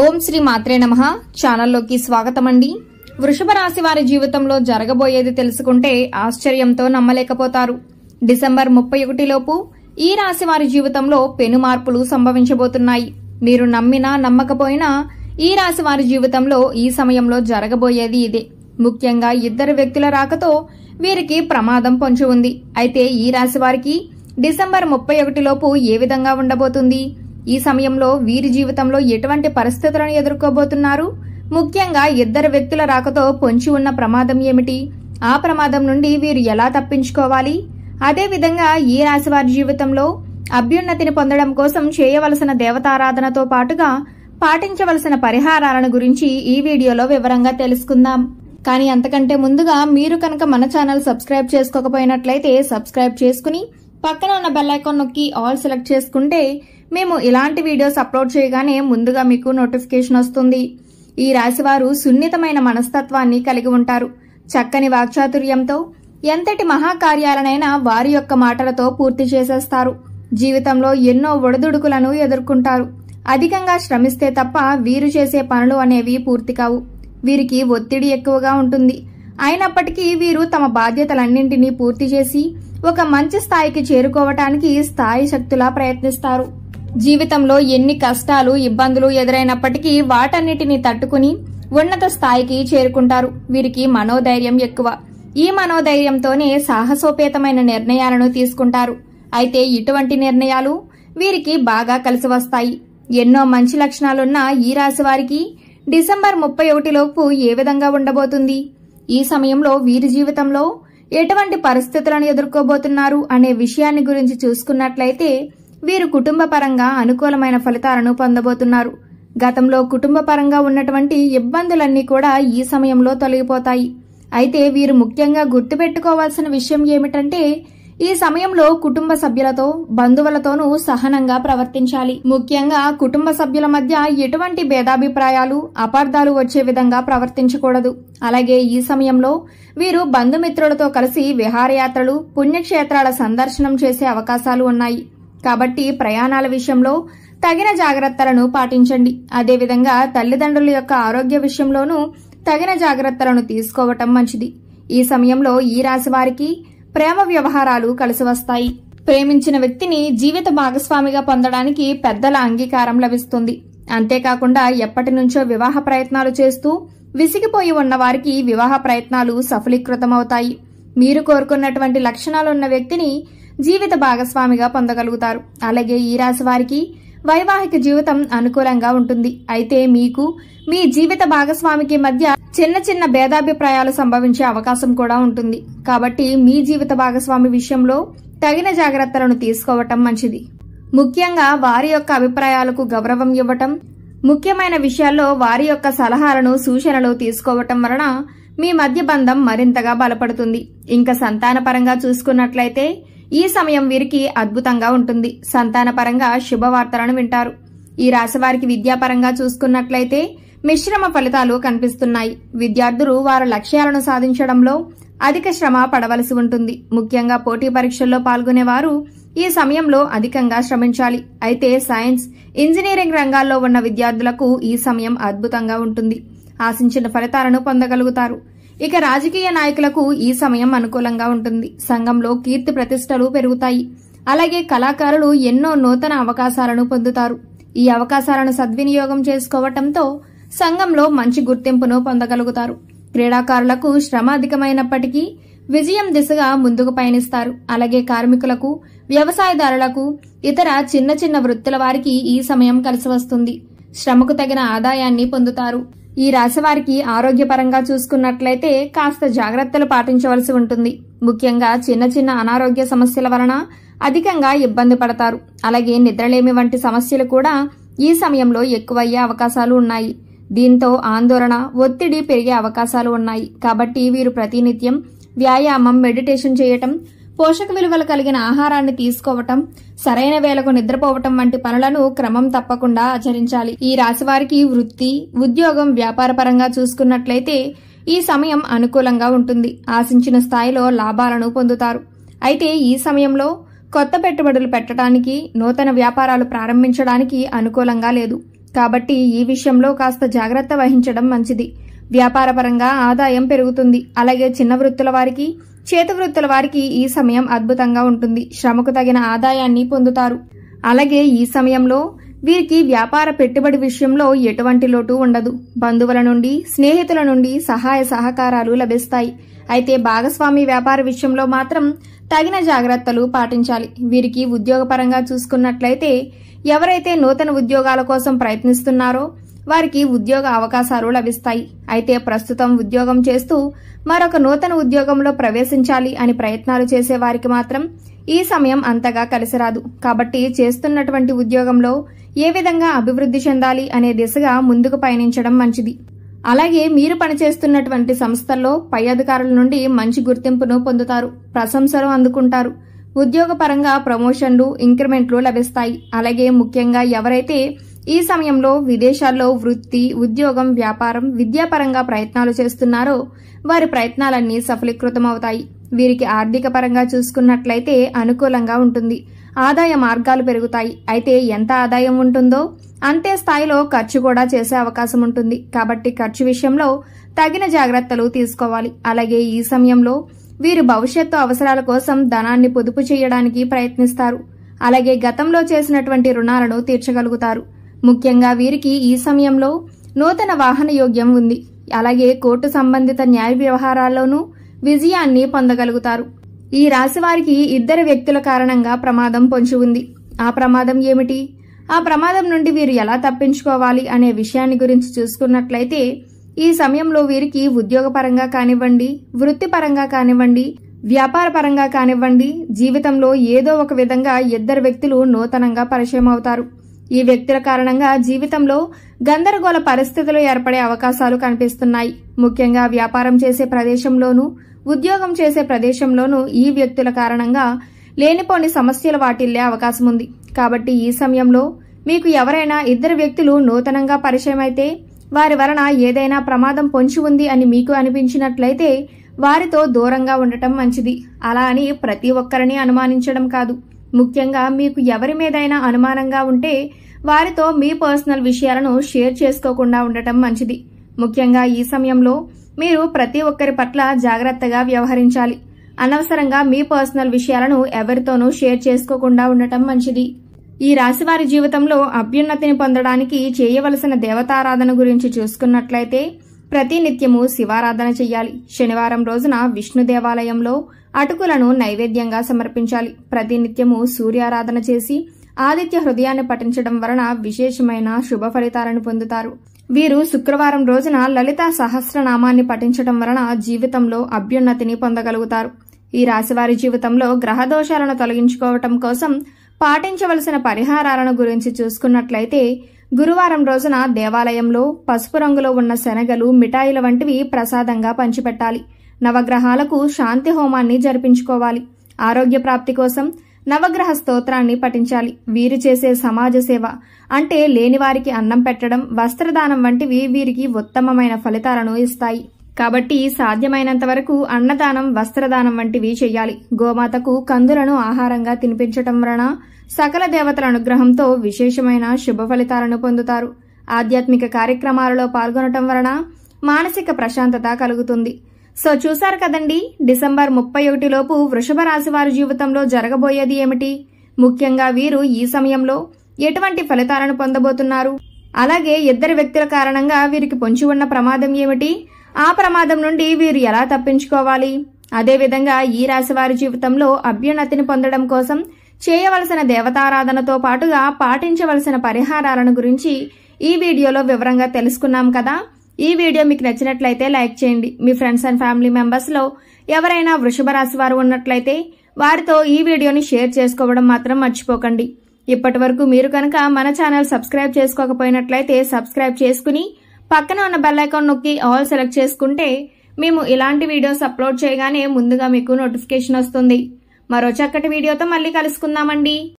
ఓం శ్రీ మాత్రే నమ. ఛానల్లోకి స్వాగతం అండి వృషభ రాశి వారి జీవితంలో జరగబోయేది తెలుసుకుంటే ఆశ్చర్యంతో నమ్మలేకపోతారు. డిసెంబర్ ముప్పై ఒకటిలోపు ఈ రాశి వారి జీవితంలో పెను మార్పులు సంభవించబోతున్నాయి. మీరు నమ్మినా నమ్మకపోయినా ఈ రాశి వారి జీవితంలో ఈ సమయంలో జరగబోయేది ఇదే. ముఖ్యంగా ఇద్దరు వ్యక్తుల రాకతో వీరికి ప్రమాదం పొంచి ఉంది. అయితే ఈ రాశి వారికి డిసెంబర్ ముప్పై ఒకటిలోపు ఏ విధంగా ఉండబోతుంది? ఈ సమయంలో వీరి జీవితంలో ఎటువంటి పరిస్థితులను ఎదుర్కోబోతున్నారు? ముఖ్యంగా ఇద్దరు వ్యక్తుల రాకతో పొంచి ఉన్న ప్రమాదం ఏమిటి? ఆ ప్రమాదం నుండి వీరు ఎలా తప్పించుకోవాలి? అదేవిధంగా ఈ రాశివారి జీవితంలో అభ్యున్నతిని పొందడం కోసం చేయవలసిన దేవతారాధనతో పాటుగా పాటించవలసిన పరిహారాలను గురించి ఈ వీడియోలో వివరంగా తెలుసుకుందాం. కానీ అంతకంటే ముందుగా మీరు కనుక మన ఛానల్ సబ్స్క్రైబ్ చేసుకోకపోయినట్లయితే సబ్స్క్రైబ్ చేసుకుని పక్కన ఉన్న బెల్ ఐకాన్ నొక్కి ఆల్ సెలెక్ట్ చేసుకుంటే మేము ఇలాంటి వీడియోస్ అప్లోడ్ చేయగానే ముందుగా మీకు నోటిఫికేషన్ వస్తుంది. ఈ రాశివారు సున్నితమైన మనస్తత్వాన్ని కలిగి ఉంటారు. చక్కని వాక్చాతుర్యంతో ఎంతటి మహాకార్యాలనైనా వారి యొక్క మాటలతో పూర్తి చేసేస్తారు. జీవితంలో ఎన్నో ఒడదుడుకులను ఎదుర్కొంటారు. అధికంగా శ్రమిస్తే తప్ప వీరు చేసే పనులు అనేవి పూర్తి కావు. వీరికి ఒత్తిడి ఎక్కువగా ఉంటుంది. అయినప్పటికీ వీరు తమ బాధ్యతలన్నింటినీ పూర్తి చేసి ఒక మంచి స్థాయికి చేరుకోవటానికి స్థాయి శక్తులా ప్రయత్నిస్తారు. జీవితంలో ఎన్ని కష్టాలు ఇబ్బందులు ఎదురైనప్పటికీ వాటన్నిటిని తట్టుకుని ఉన్నత స్థాయికి చేరుకుంటారు. వీరికి మనోధైర్యం ఎక్కువ. ఈ మనోధైర్యంతోనే సాహసోపేతమైన నిర్ణయాలను తీసుకుంటారు. అయితే ఇటువంటి నిర్ణయాలు వీరికి బాగా కలిసి వస్తాయి. ఎన్నో మంచి లక్షణాలున్న ఈ రాశి వారికి డిసెంబర్ ముప్పై ఒకటిలోపు ఏ విధంగా ఉండబోతుంది? ఈ సమయంలో వీరి జీవితంలో ఎటువంటి పరిస్థితులను ఎదుర్కోబోతున్నారు అనే విషయాన్ని గురించి చూసుకున్నట్లయితే వీరు కుటుంబ పరంగా అనుకూలమైన ఫలితాలను పొందబోతున్నారు. గతంలో కుటుంబ పరంగా ఉన్నటువంటి ఇబ్బందులన్నీ కూడా ఈ సమయంలో తొలగిపోతాయి. అయితే వీరు ముఖ్యంగా గుర్తుపెట్టుకోవాల్సిన విషయం ఏమిటంటే ఈ సమయంలో కుటుంబ సభ్యులతో బంధువులతోనూ సహనంగా ప్రవర్తించాలి. ముఖ్యంగా కుటుంబ సభ్యుల మధ్య ఎటువంటి భేదాభిప్రాయాలు అపార్థాలు వచ్చే విధంగా ప్రవర్తించకూడదు. అలాగే ఈ సమయంలో వీరు బంధుమిత్రులతో కలిసి విహారయాత్రలు పుణ్యక్షేత్రాల సందర్శనం చేసే అవకాశాలు ఉన్నాయి. కాబట్టి ప్రయాణాల విషయంలో తగిన జాగ్రత్తలను పాటించండి. అదేవిధంగా తల్లిదండ్రుల యొక్క ఆరోగ్య విషయంలోనూ తగిన జాగ్రత్తలను తీసుకోవటం మంచిది. ఈ సమయంలో ఈ రాశి వారికి ప్రేమ వ్యవహారాలు కలిసి వస్తాయి. ప్రేమించిన వ్యక్తిని జీవిత భాగస్వామిగా పొందడానికి పెద్దల అంగీకారం లభిస్తుంది. అంతేకాకుండా ఎప్పటి నుంచో వివాహ ప్రయత్నాలు చేస్తూ విసిగిపోయి ఉన్నవారికి వివాహ ప్రయత్నాలు సఫలీకృతమవుతాయి. మీరు కోరుకున్నటువంటి లక్షణాలున్న వ్యక్తిని జీవిత భాగస్వామిగా పొందగలుగుతారు. అలాగే ఈ రాశి వారికి వైవాహిక జీవితం అనుకూలంగా ఉంటుంది. అయితే మీకు మీ జీవిత భాగస్వామికి మధ్య చిన్న చిన్న భేదాభిప్రాయాలు సంభవించే అవకాశం కూడా ఉంటుంది. కాబట్టి మీ జీవిత భాగస్వామి విషయంలో తగిన జాగ్రత్తలను తీసుకోవటం మంచిది. ముఖ్యంగా వారి యొక్క అభిప్రాయాలకు గౌరవం ఇవ్వటం ముఖ్యమైన విషయాల్లో వారి యొక్క సలహాలను సూచనలు తీసుకోవటం వలన మీ మధ్య బంధం మరింతగా బలపడుతుంది. ఇంకా సంతానపరంగా చూసుకున్నట్లయితే ఈ సమయం వీరికి అద్భుతంగా ఉంటుంది. సంతానపరంగా శుభవార్తలను వింటారు. ఈ రాశివారికి విద్యాపరంగా చూసుకున్నట్లయితే మిశ్రమ ఫలితాలు కనిపిస్తున్నాయి. విద్యార్థులు వారి లక్ష్యాలను సాధించడంలో అధిక శ్రమ పడవలసి ఉంటుంది. ముఖ్యంగా పోటీ పరీక్షల్లో పాల్గొనేవారు ఈ సమయంలో అధికంగా శ్రమించాలి. అయితే సైన్స్ ఇంజనీరింగ్ రంగాల్లో ఉన్న విద్యార్థులకు ఈ సమయం అద్భుతంగా ఉంటుంది. ఆశించిన ఫలితాలను పొందగలుగుతారు. ఇక రాజకీయ నాయకులకు ఈ సమయం అనుకూలంగా ఉంటుంది. సంఘంలో కీర్తి ప్రతిష్టలు పెరుగుతాయి. అలాగే కళాకారులు ఎన్నో నూతన అవకాశాలను పొందుతారు. ఈ అవకాశాలను సద్వినియోగం చేసుకోవటంతో సంఘంలో మంచి గుర్తింపును పొందగలుగుతారు. క్రీడాకారులకు శ్రమ అధికమైనప్పటికీ విజయం దిశగా ముందుకు పయనిస్తారు. అలాగే కార్మికులకు వ్యవసాయదారులకు ఇతర చిన్న చిన్న వృత్తుల వారికి ఈ సమయం కలిసి వస్తుంది. శ్రమకు తగిన ఆదాయాన్ని పొందుతారు. ఈ రాశి వారికి ఆరోగ్యపరంగా చూసుకున్నట్లయితే కాస్త జాగ్రత్తలు పాటించవలసి ఉంటుంది. ముఖ్యంగా చిన్న చిన్న అనారోగ్య సమస్యల వలన అధికంగా ఇబ్బంది పడతారు. అలాగే నిద్రలేమి వంటి సమస్యలు కూడా ఈ సమయంలో ఎక్కువయ్యే అవకాశాలు ఉన్నాయి. దీంతో ఆందోళన ఒత్తిడి పెరిగే అవకాశాలు ఉన్నాయి. కాబట్టి వీరు ప్రతినిత్యం వ్యాయామం మెడిటేషన్ చేయటం పోషక విలువలు కలిగిన ఆహారాన్ని తీసుకోవటం సరైన వేళకు నిద్రపోవటం వంటి పనులను క్రమం తప్పకుండా ఆచరించాలి. ఈ రాశి వారికి వృత్తి ఉద్యోగం వ్యాపారపరంగా చూసుకున్నట్లయితే ఈ సమయం అనుకూలంగా ఉంటుంది. ఆశించిన స్థాయిలో లాభాలను పొందుతారు. అయితే ఈ సమయంలో కొత్త పెట్టుబడులు పెట్టడానికి నూతన వ్యాపారాలు ప్రారంభించడానికి అనుకూలంగా లేదు. కాబట్టి ఈ విషయంలో కాస్త జాగ్రత్త వహించడం మంచిది. వ్యాపారపరంగా ఆదాయం పెరుగుతుంది. అలాగే చిన్న వృత్తుల వారికి చేతి వృత్తుల వారికి ఈ సమయం అద్భుతంగా ఉంటుంది. శ్రమకు తగిన ఆదాయాన్ని పొందుతారు. అలాగే ఈ సమయంలో వీరికి వ్యాపార పెట్టుబడి విషయంలో ఎటువంటి లోటు ఉండదు. బంధువుల నుండి స్నేహితుల నుండి సహాయ సహకారాలు లభిస్తాయి. అయితే భాగస్వామి వ్యాపార విషయంలో మాత్రం తగిన జాగ్రత్తలు పాటించాలి. వీరికి ఉద్యోగపరంగా చూసుకున్నట్లయితే ఎవరైతే నూతన ఉద్యోగాల కోసం ప్రయత్నిస్తున్నారో వారికి ఉద్యోగ అవకాశాలు లభిస్తాయి. అయితే ప్రస్తుతం ఉద్యోగం చేస్తూ మరొక నూతన ఉద్యోగంలో ప్రవేశించాలి అని ప్రయత్నాలు చేసే వారికి మాత్రం ఈ సమయం అంతగా కలిసిరాదు కాబట్టి చేస్తున్నటువంటి ఉద్యోగంలో ఏ విధంగా అభివృద్ధి చెందాలి అనే దిశగా ముందుకు పయనించడం మంచిది. అలాగే మీరు పనిచేస్తున్నటువంటి సంస్థల్లో పై అధికారుల నుండి మంచి గుర్తింపును పొందుతారు. ప్రశంసలు అందుకుంటారు. ఉద్యోగపరంగా ప్రమోషన్లు ఇంక్రిమెంట్లు లభిస్తాయి. అలాగే ముఖ్యంగా ఎవరైతే ఈ సమయంలో విదేశాల్లో వృత్తి ఉద్యోగం వ్యాపారం విద్యాపరంగా ప్రయత్నాలు చేస్తున్నారో వారి ప్రయత్నాలన్నీ సఫలీకృతమవుతాయి. వీరికి ఆర్థిక పరంగా చూసుకున్నట్లయితే అనుకూలంగా ఉంటుంది. ఆదాయ మార్గాలు పెరుగుతాయి. అయితే ఎంత ఆదాయం ఉంటుందో అంతే స్థాయిలో ఖర్చు కూడా చేసే అవకాశం ఉంటుంది. కాబట్టి ఖర్చు విషయంలో తగిన జాగ్రత్తలు తీసుకోవాలి. అలాగే ఈ సమయంలో వీరు భవిష్యత్తు అవసరాల కోసం ధనాన్ని పొదుపు చేయడానికి ప్రయత్నిస్తారు. అలాగే గతంలో చేసినటువంటి రుణాలను తీర్చగలుగుతారు. ముఖ్యంగా వీరికి ఈ సమయంలో నూతన వాహన యోగ్యం ఉంది. అలాగే కోర్టు సంబంధిత న్యాయ వ్యవహారాల్లోనూ విజయాన్ని పొందగలుగుతారు. ఈ రాశి వారికి ఇద్దరు వ్యక్తుల కారణంగా ప్రమాదం పొంచి ఉంది. ఆ ప్రమాదం ఏమిటి? ఆ ప్రమాదం నుండి వీరు ఎలా తప్పించుకోవాలి అనే విషయాన్ని గురించి చూసుకున్నట్లయితే ఈ సమయంలో వీరికి ఉద్యోగపరంగా కానివ్వండి వృత్తిపరంగా కానివ్వండి వ్యాపారపరంగా కానివ్వండి జీవితంలో ఏదో ఒక విధంగా ఇద్దరు వ్యక్తులు నూతనంగా పరిచయం అవుతారు ఈ వ్యక్తుల కారణంగా జీవితంలో గందరగోళ పరిస్థితులు ఏర్పడే అవకాశాలు కనిపిస్తున్నాయి. ముఖ్యంగా వ్యాపారం చేసే ప్రదేశంలోనూ ఉద్యోగం చేసే ప్రదేశంలోనూ ఈ వ్యక్తుల కారణంగా లేనిపోని సమస్యలు వాటిల్లే అవకాశం ఉంది. కాబట్టి ఈ సమయంలో మీకు ఎవరైనా ఇద్దరు వ్యక్తులు నూతనంగా పరిచయం అయితే వారి వలన ఏదైనా ప్రమాదం పొంచి ఉంది అని మీకు అనిపించినట్లయితే వారితో దూరంగా ఉండటం మంచిది. అలా అని ప్రతి ఒక్కరిని అనుమానించడం కాదు. ముఖ్యంగా మీకు ఎవరి మీదైనా అనుమానంగా ఉంటే వారితో మీ పర్సనల్ విషయాలను షేర్ చేసుకోకుండా ఉండటం మంచిది. ముఖ్యంగా ఈ సమయంలో మీరు ప్రతి ఒక్కరి పట్ల జాగ్రత్తగా వ్యవహరించాలి. అనవసరంగా మీ పర్సనల్ విషయాలను ఎవరితోనూ షేర్ చేసుకోకుండా ఉండటం మంచిది. ఈ రాశివారి జీవితంలో అభ్యున్నతిని పొందడానికి చేయవలసిన దేవతారాధన గురించి చూసుకున్నట్లయితే ప్రతి నిత్యము శివారాధన చెయ్యాలి. శనివారం రోజున విష్ణు దేవాలయంలో అటుకులను నైవేద్యంగా సమర్పించాలి. ప్రతినిత్యము సూర్యారాధన చేసి ఆదిత్య హృదయాన్ని పఠించడం వలన విశేషమైన శుభ ఫలితాలను పొందుతారు. వీరు శుక్రవారం రోజున లలిత సహస్రనామాన్ని పఠించడం వలన జీవితంలో అభ్యున్నతిని పొందగలుగుతారు. ఈ రాశివారి జీవితంలో గ్రహ దోషాలను తొలగించుకోవటం కోసం పాటించవలసిన పరిహారాలను గురించి చూసుకున్నట్లయితే గురువారం రోజున దేవాలయంలో పసుపు రంగులో ఉన్న శనగలు మిఠాయిల వంటివి ప్రసాదంగా పంచిపెట్టాలి. నవగ్రహాలకు శాంతి హోమాన్ని జరిపించుకోవాలి. ఆరోగ్య ప్రాప్తి కోసం నవగ్రహ స్తోత్రాన్ని పఠించాలి. వీరు చేసే సమాజ సేవ అంటే లేనివారికి అన్నం పెట్టడం వస్త్రదానం వంటివి వీరికి ఉత్తమమైన ఫలితాలను ఇస్తాయి. కాబట్టి సాధ్యమైనంత వరకు అన్నదానం వస్త్రదానం వంటివి చేయాలి. గోమాతకు కందులను ఆహారంగా తినిపించటం వలన సకల దేవతల అనుగ్రహంతో విశేషమైన శుభ ఫలితాలను పొందుతారు. ఆధ్యాత్మిక కార్యక్రమాలలో పాల్గొనటం వలన మానసిక ప్రశాంతత కలుగుతుంది. సో చూశారు కదండి డిసెంబర్ ముప్పై ఒకటిలోపు వృషభ రాశి వారి జీవితంలో జరగబోయేది ఏమిటి? ముఖ్యంగా వీరు ఈ సమయంలో ఎటువంటి ఫలితాలను పొందబోతున్నారు? అలాగే ఇద్దరు వ్యక్తుల కారణంగా వీరికి పొంచి ఉన్న ప్రమాదం ఏమిటి? ఆ ప్రమాదం నుండి వీరు ఎలా తప్పించుకోవాలి? అదేవిధంగా ఈ రాశి వారి జీవితంలో అభ్యున్నతిని పొందడం కోసం చేయవలసిన దేవతారాధనతో పాటుగా పాటించవలసిన పరిహారాలను గురించి ఈ వీడియోలో వివరంగా తెలుసుకున్నాం కదా. ఈ వీడియో మీకు నచ్చినట్లయితే లైక్ చేయండి. మీ ఫ్రెండ్స్ అండ్ ఫ్యామిలీ మెంబర్స్లో ఎవరైనా వృషభ రాశి వారు ఉన్నట్లయితే వారితో ఈ వీడియోని షేర్ చేసుకోవడం మాత్రం మర్చిపోకండి. ఇప్పటి వరకు మీరు కనుక మన ఛానల్ సబ్స్క్రైబ్ చేసుకోకపోయినట్లయితే సబ్స్క్రైబ్ చేసుకుని పక్కన ఉన్న బెల్ ఐకాన్ నొక్కి ఆల్ సెలెక్ట్ చేసుకుంటే మేము ఇలాంటి వీడియోస్ అప్లోడ్ చేయగానే ముందుగా మీకు నోటిఫికేషన్ వస్తుంది. మరో చక్కటి వీడియోతో మళ్ళీ కలుసుకుందామండి.